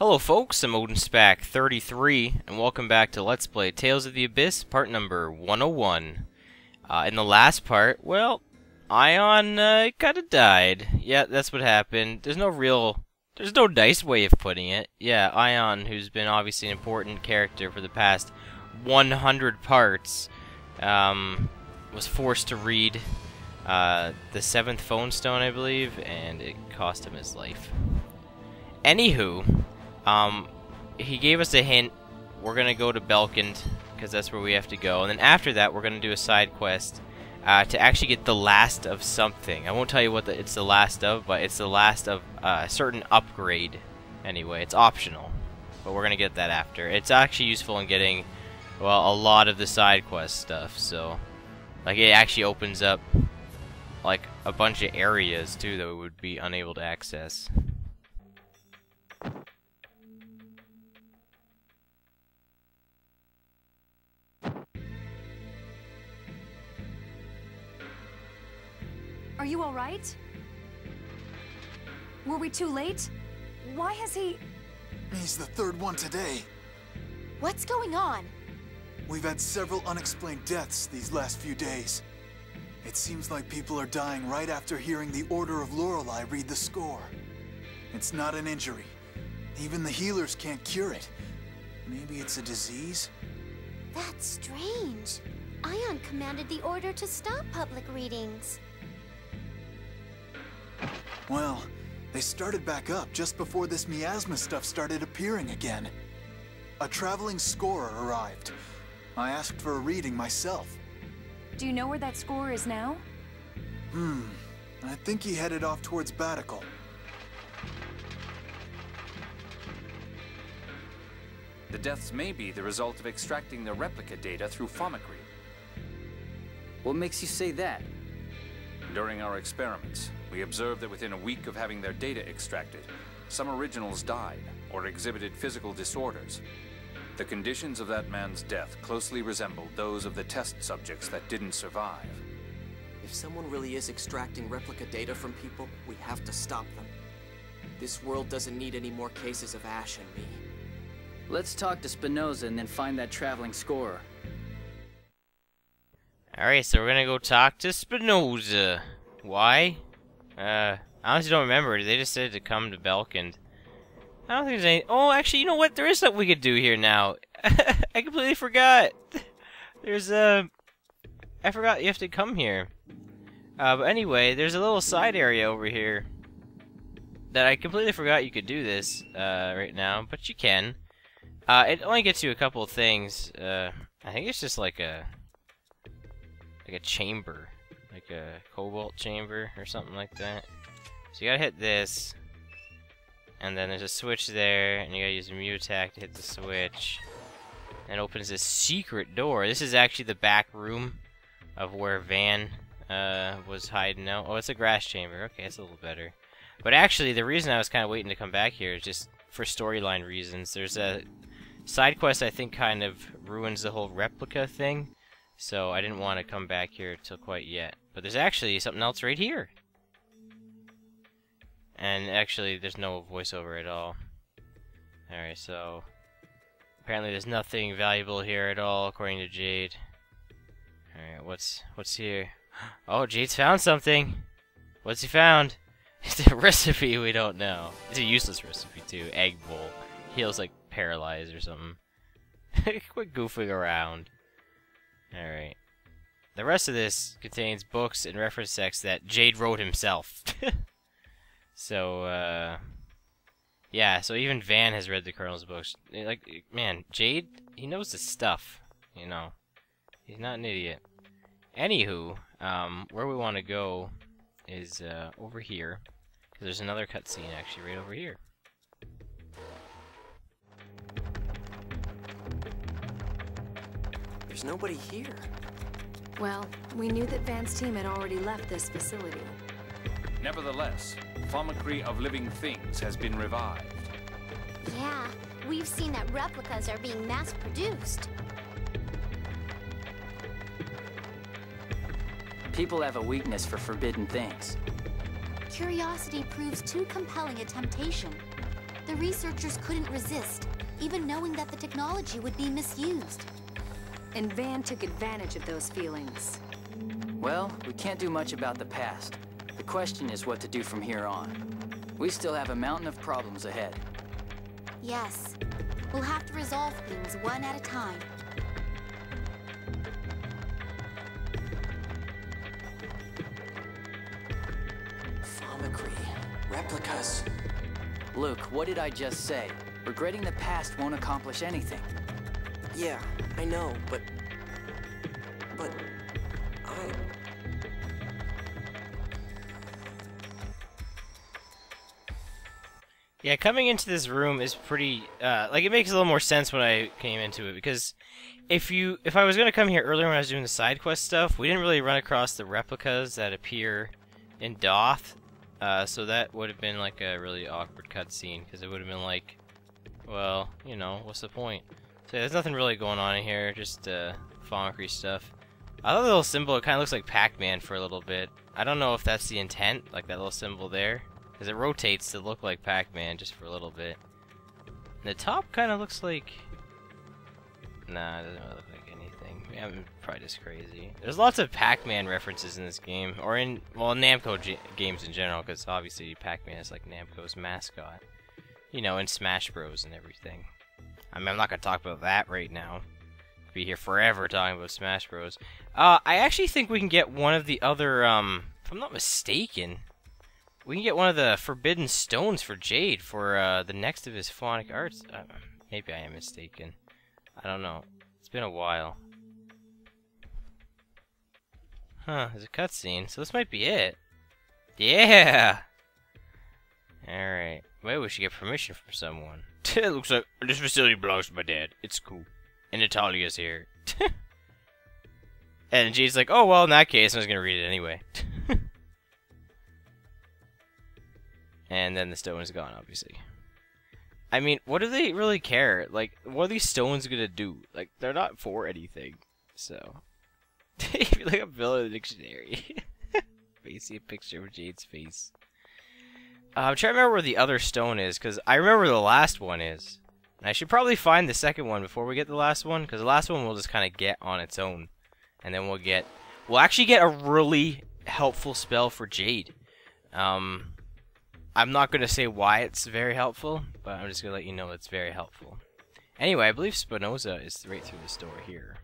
Hello folks, I'm OdinSpack33, and welcome back to Let's Play Tales of the Abyss, part number 101. Uh, in the last part, well, Ion uh, kinda died. Yeah, that's what happened. There's no real... There's no nice way of putting it. Yeah, Ion, who's been obviously an important character for the past 100 parts, um, was forced to read uh, the seventh Fonstone, I believe, and it cost him his life. Anywho, um, he gave us a hint. We're gonna go to Belkend because that's where we have to go, and then after that, we're gonna do a side quest uh, to actually get the last of something. I won't tell you what the, it's the last of, but it's the last of uh, a certain upgrade. Anyway, it's optional, but we're gonna get that after. It's actually useful in getting, well, a lot of the side quest stuff. So, like, it actually opens up like a bunch of areas too that we would be unable to access. You all right? Were we too late? Why has he... He's the third one today. What's going on? We've had several unexplained deaths these last few days. It seems like people are dying right after hearing the Order of Lorelei read the score. It's not an injury. Even the healers can't cure it. Maybe it's a disease? That's strange. Ion commanded the order to stop public readings. Well, they started back up just before this miasma stuff started appearing again. A traveling scorer arrived. I asked for a reading myself. Do you know where that scorer is now? Hmm. I think he headed off towards Baticul. The deaths may be the result of extracting the replica data through Fomicry. What makes you say that? During our experiments, we observed that within a week of having their data extracted, some originals died or exhibited physical disorders. The conditions of that man's death closely resembled those of the test subjects that didn't survive. If someone really is extracting replica data from people, we have to stop them. This world doesn't need any more cases of Ash and me. Let's talk to Spinoza and then find that traveling scorer. Alright, so we're gonna go talk to Spinoza. Why? Uh, I honestly don't remember. They just said to come to Belkend. I don't think there's any. Oh, actually, you know what? There is something we could do here now. I completely forgot. There's a. Uh, I forgot you have to come here. Uh, but anyway, there's a little side area over here that I completely forgot you could do this uh, right now, but you can. Uh, it only gets you a couple of things. Uh, I think it's just like a like a chamber, like a cobalt chamber or something like that. So you gotta hit this, and then there's a switch there, and you gotta use a Mieu attack to hit the switch. And it opens this secret door. This is actually the back room of where Van uh, was hiding out. Oh, it's a grass chamber. Okay, it's a little better. But actually, the reason I was kind of waiting to come back here is just for storyline reasons. There's a side quest I think kind of ruins the whole replica thing. So I didn't want to come back here till quite yet. But there's actually something else right here. And actually, there's no voiceover at all. Alright, so... Apparently there's nothing valuable here at all, according to Jade. Alright, what's what's here? Oh, Jade's found something! What's he found? It's a recipe we don't know. It's a useless recipe, too. Egg bowl. Heals, like, paralyzed or something. Quit goofing around. Alright. The rest of this contains books and reference texts that Jade wrote himself. so, uh... Yeah, so even Van has read the Colonel's books. Like, man, Jade, he knows his stuff, you know. He's not an idiot. Anywho, um, where we want to go is, uh, over here. Because there's another cutscene, actually, right over here. There's nobody here. Well, we knew that Van's team had already left this facility. Nevertheless, Fomicry of Living Things has been revived. Yeah, we've seen that replicas are being mass-produced. People have a weakness for forbidden things. Curiosity proves too compelling a temptation. The researchers couldn't resist, even knowing that the technology would be misused. And Van took advantage of those feelings. Well, we can't do much about the past. The question is what to do from here on. We still have a mountain of problems ahead. Yes, we'll have to resolve things one at a time. Fomicry. Replicas. Luke, what did I just say? Regretting the past won't accomplish anything. Yeah, I know, but... But... I... Yeah, coming into this room is pretty uh, like it makes a little more sense when I came into it because if you if I was gonna come here earlier when I was doing the side quest stuff, we didn't really run across the replicas that appear in Daath, uh, so that would have been like a really awkward cutscene because it would have been like, well, you know, what's the point? So yeah, there's nothing really going on in here, just uh, Fomicry stuff. I love the little symbol. It kind of looks like Pac-Man for a little bit. I don't know if that's the intent, like that little symbol there. Because it rotates to look like Pac-Man just for a little bit. And the top kind of looks like... Nah, it doesn't really look like anything. Yeah, I'm probably just crazy. There's lots of Pac-Man references in this game. Or in, well, Namco games in general. Because obviously Pac-Man is like Namco's mascot. You know, in Smash Bros. and everything. I mean, I'm not to talk about that right now. Be here forever talking about Smash Bros. Uh, I actually think we can get one of the other, um, if I'm not mistaken, we can get one of the forbidden stones for Jade for uh, the next of his phonic arts. Uh, maybe I am mistaken. I don't know. It's been a while. Huh, there's a cutscene, so this might be it. Yeah! Alright. Maybe we should get permission from someone. It looks like this facility belongs to my dad. It's cool. And Natalia's here. and Jade's like, oh, well, in that case, I'm just going to read it anyway. And then the stone is gone, obviously. I mean, what do they really care? Like, what are these stones gonna do? Like, they're not for anything. So, like a bill in the dictionary. see a picture of Jade's face. Uh, I'm trying to remember where the other stone is, because I remember the last one is. And I should probably find the second one before we get the last one, because the last one will just kind of get on its own. And then we'll get... We'll actually get a really helpful spell for Jade. Um, I'm not going to say why it's very helpful, but I'm just going to let you know it's very helpful. Anyway, I believe Spinoza is right through this door here.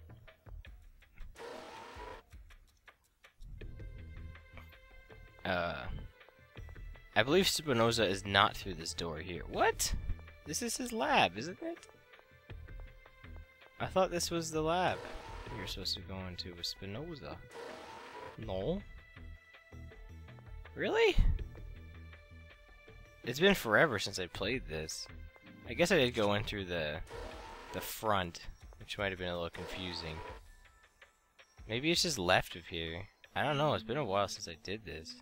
Uh, I believe Spinoza is not through this door here. What? This is his lab, isn't it? I thought this was the lab you're supposed to go into with Spinoza. No. Really? It's been forever since I played this. I guess I did go in through the the front, which might have been a little confusing. Maybe it's just left of here. I don't know, it's been a while since I did this.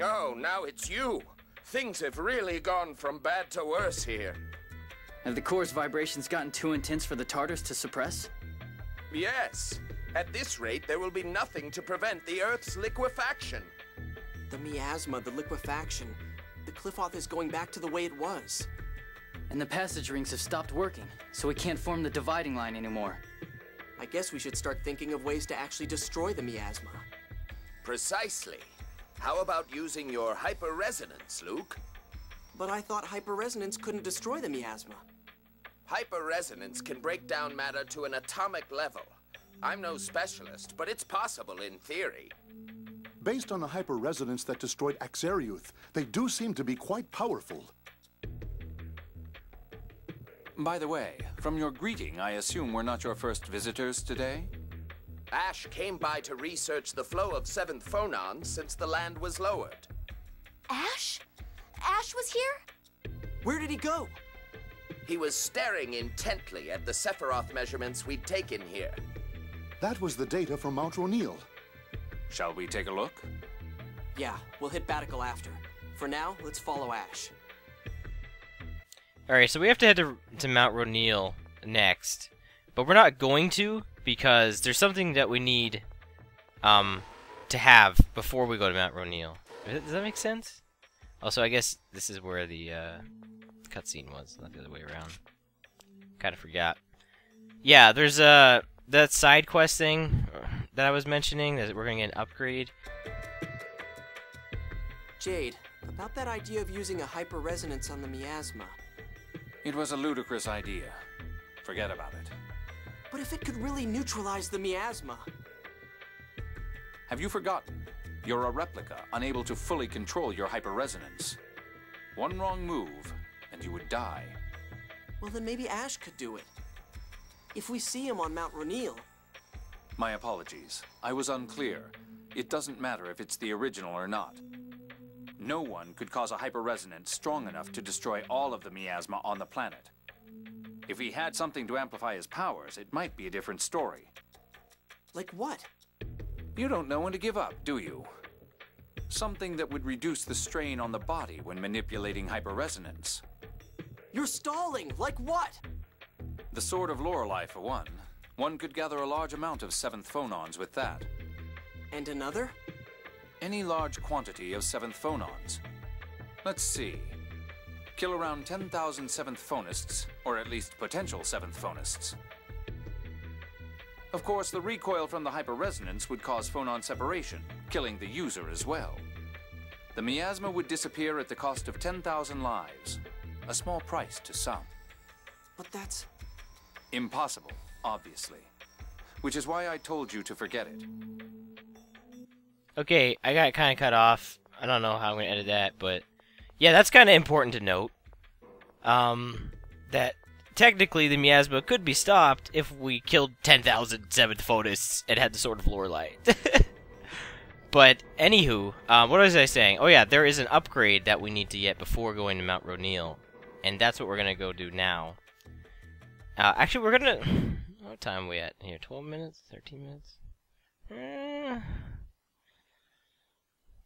Oh, now it's you! Things have really gone from bad to worse here. Have the core's vibrations gotten too intense for the Tartarus to suppress? Yes. At this rate, there will be nothing to prevent the Earth's liquefaction. The miasma, the liquefaction. The Qliphoth is going back to the way it was. And the passage rings have stopped working, so we can't form the dividing line anymore. I guess we should start thinking of ways to actually destroy the miasma. Precisely. How about using your hyper-resonance, Luke? But I thought hyper-resonance couldn't destroy the miasma. Hyper-resonance can break down matter to an atomic level. I'm no specialist, but it's possible in theory. Based on the hyper-resonance that destroyed Akzeriuth, they do seem to be quite powerful. By the way, from your greeting, I assume we're not your first visitors today? Ash came by to research the flow of seventh phonons since the land was lowered. Ash? Ash was here? Where did he go? He was staring intently at the Sephiroth measurements we'd taken here. That was the data from Mount Roneal. Shall we take a look? Yeah, we'll hit Baticul after. For now, let's follow Ash. Alright, so we have to head to, to Mount Roneal next. But we're not going to, because there's something that we need um, to have before we go to Mount Roneal. Does that make sense? Also, I guess this is where the uh, cutscene was, not the other way around. Kind of forgot. Yeah, there's a uh, that side quest thing that I was mentioning. That we're gonna get an upgrade. Jade, about that idea of using a hyper resonance on the miasma. It was a ludicrous idea. Forget about it. But if it could really neutralize the miasma. Have you forgotten? You're a replica, unable to fully control your hyperresonance. One wrong move, and you would die. Well, then maybe Ash could do it. If we see him on Mount Roneal. My apologies. I was unclear. It doesn't matter if it's the original or not. No one could cause a hyperresonance strong enough to destroy all of the miasma on the planet. If he had something to amplify his powers, it might be a different story. Like what? You don't know when to give up, do you? Something that would reduce the strain on the body when manipulating hyperresonance. You're stalling! Like what? The Sword of Lorelei, for one. One could gather a large amount of seventh phonons with that. And another? Any large quantity of seventh phonons. Let's see. Kill around 10,000 seventh phonists, or at least potential seventh phonists. Of course, the recoil from the hyperresonance would cause phonon separation, killing the user as well. The miasma would disappear at the cost of 10,000 lives. A small price to some. But that's... Impossible, obviously. Which is why I told you to forget it. Okay, I got kind of cut off. I don't know how I'm going to edit that, but... Yeah, that's kind of important to note. Um, that technically the miasma could be stopped if we killed 10,000 seventh phonists and had the Sword of Lorelei. but, anywho, um, what was I saying? Oh yeah, there is an upgrade that we need to get before going to Mount Roneal. And that's what we're going to go do now. Uh, actually, we're going to... What time are we at here? 12 minutes? 13 minutes? Eh...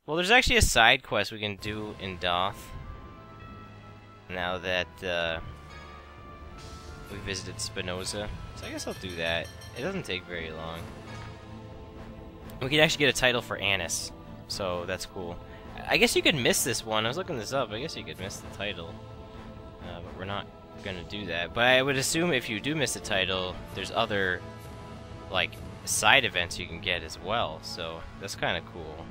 Well, there's actually a side quest we can do in Daath. Now that, uh, we visited Spinoza. So I guess I'll do that. It doesn't take very long. We can actually get a title for Anise. So that's cool. I guess you could miss this one. I was looking this up. I guess you could miss the title. Uh, but we're not going to do that. But I would assume if you do miss the title, there's other, like, side events you can get as well. So that's kind of cool.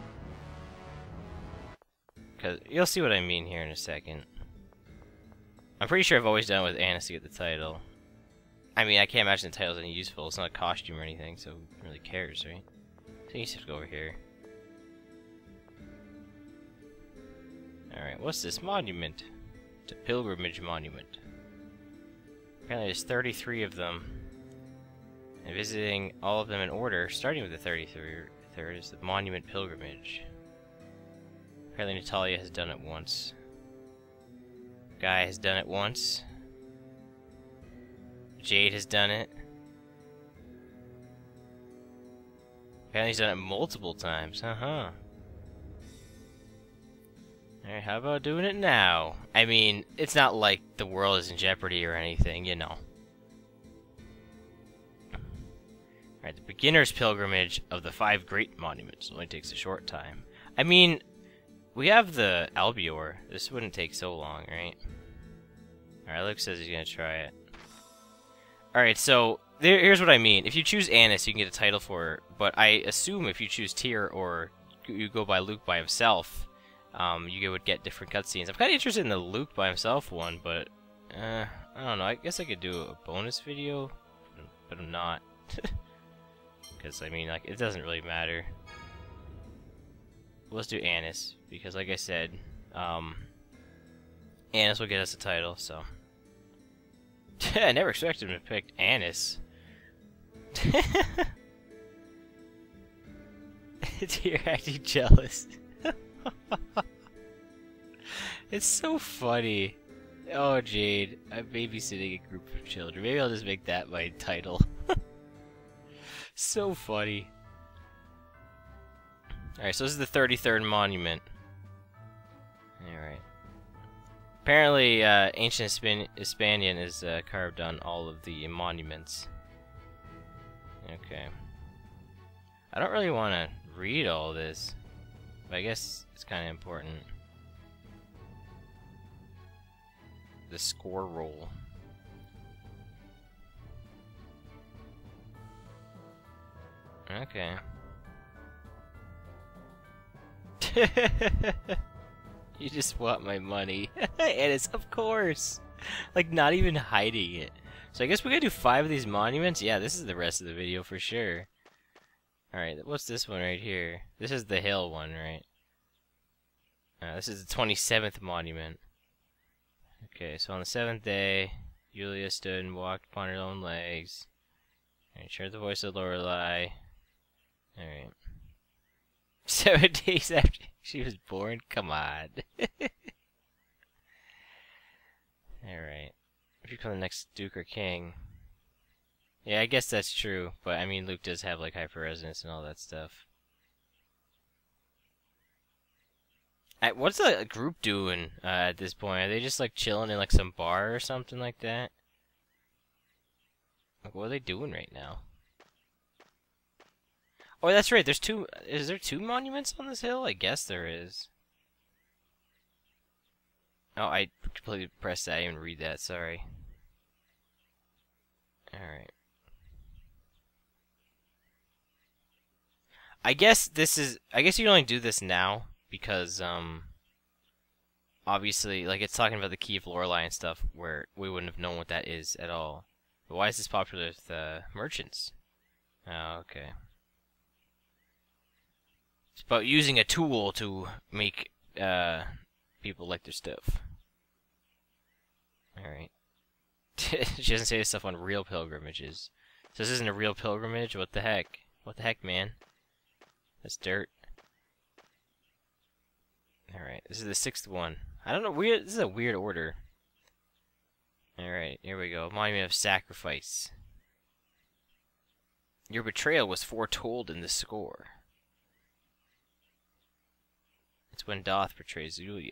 Because you'll see what I mean here in a second. I'm pretty sure I've always done it with Anise to get the title. I mean, I can't imagine the title's any useful. It's not a costume or anything, so who really cares, right? So you just have to go over here. Alright, what's this monument? It's a pilgrimage monument. Apparently there's 33 of them. And visiting all of them in order, starting with the 33rd, is the Monument Pilgrimage. Apparently Natalia has done it once. Guy has done it once. Jade has done it. Apparently he's done it multiple times. Uh-huh. Alright, how about doing it now? I mean, it's not like the world is in jeopardy or anything, you know. Alright, the beginner's pilgrimage of the five great monuments only takes a short time. I mean, we have the Albiore. This wouldn't take so long, right? Alright, Luke says he's gonna try it. Alright, so there, here's what I mean. If you choose Anise, you can get a title for her, but I assume if you choose Tear or you go by Luke by himself, um, you would get different cutscenes. I'm kind of interested in the Luke by himself one, but uh, I don't know. I guess I could do a bonus video, but I'm not. Because, I mean, like, it doesn't really matter let's do Anise because, like I said, um, Anise will get us a title. So I never expected him to pick Anise. You're acting jealous. it's so funny. Oh, Jade, I'm babysitting a group of children. Maybe I'll just make that my title. so funny. Alright, so this is the 33rd monument. Alright. Apparently, uh, ancient Ispan Ispanian is uh, carved on all of the monuments. Okay. I don't really want to read all this, but I guess it's kind of important. the score roll. Okay. you just want my money. and it's of course. Like not even hiding it. So I guess we gotta do five of these monuments? Yeah, this is the rest of the video for sure. Alright, what's this one right here? This is the hill one, right? Uh, this is the 27th monument. Okay, so on the seventh day, Julia stood and walked upon her own legs. And heard the voice of Lorelei. Alright. Seven days after she was born? Come on. Alright. If you become the next Duke or King. Yeah, I guess that's true, but I mean Luke does have like hyper resonance and all that stuff. what's the group doing uh, at this point? Are they just like chilling in like some bar or something like that? Like, what are they doing right now? Oh, that's right. There's two. Is there two monuments on this hill? I guess there is. Oh, I completely pressed that. I didn't read that. Sorry. Alright. I guess this is... I guess you can only do this now because, um... Obviously, like, it's talking about the key of Lorelei and stuff where we wouldn't have known what that is at all. But why is this popular with uh, merchants? Oh, okay. It's about using a tool to make uh, people like their stuff. Alright. she doesn't say this stuff on real pilgrimages. So this isn't a real pilgrimage? What the heck? What the heck, man? That's dirt. Alright, this is the sixth one. I don't know, weird. this is a weird order. Alright, here we go. Monument of Sacrifice. Your betrayal was foretold in the score. It's when Daath betrays Yulia.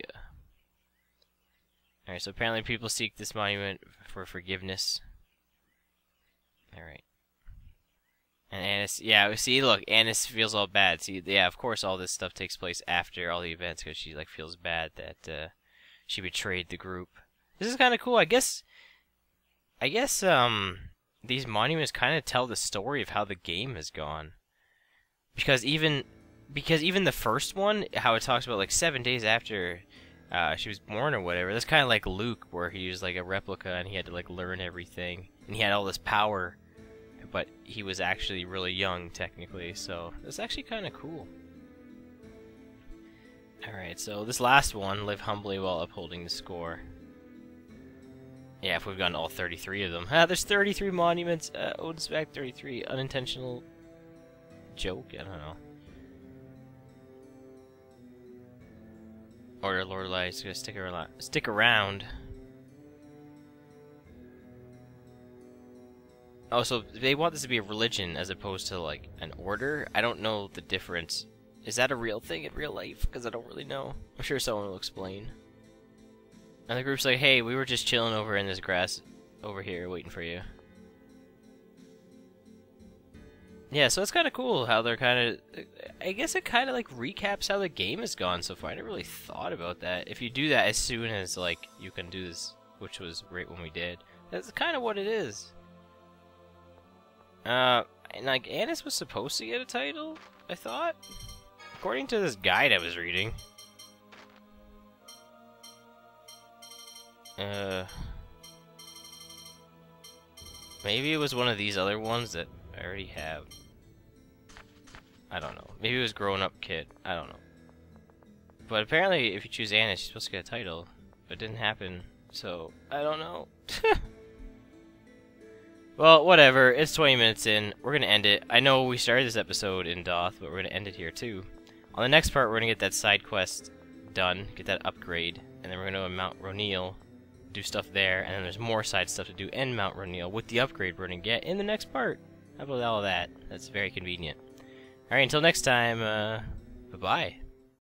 Alright, so apparently people seek this monument for forgiveness. Alright. And Anise, yeah, see, look, Anise feels all bad. See, yeah, of course all this stuff takes place after all the events because she, like, feels bad that, uh, she betrayed the group. This is kind of cool. I guess, I guess, um, these monuments kind of tell the story of how the game has gone. Because even, because even the first one, how it talks about, like, seven days after uh, she was born or whatever. That's kind of like Luke, where he was like a replica and he had to like learn everything, and he had all this power, but he was actually really young technically. So it's actually kind of cool. All right, so this last one, live humbly while upholding the score. Yeah, if we've gotten all 33 of them. Ah, there's 33 monuments. Uh, OdinSpack 33. Unintentional joke? I don't know. Order Lorelei is gonna stick around. Stick around. Oh, so they want this to be a religion as opposed to like an order. I don't know the difference. Is that a real thing in real life? Because I don't really know. I'm sure someone will explain. And the group's like, hey, we were just chilling over in this grass over here waiting for you. Yeah, so it's kind of cool how they're kind of. I guess it kind of like recaps how the game has gone so far. I never really thought about that. If you do that as soon as like you can do this, which was right when we did, that's kind of what it is. Uh, and like Anise was supposed to get a title, I thought, according to this guide I was reading. Uh, maybe it was one of these other ones that I already have. I don't know. Maybe it was grown up kid. I don't know. But apparently, if you choose Anna, she's supposed to get a title. But it didn't happen, so I don't know. well, whatever. It's 20 minutes in. We're gonna end it. I know we started this episode in Daath, but we're gonna end it here too. On the next part, we're gonna get that side quest done, get that upgrade, and then we're gonna Mount Roneal, do stuff there, and then there's more side stuff to do in Mount Roneal with the upgrade we're gonna get in the next part. How about all that? That's very convenient. Alright, until next time, uh, bye-bye.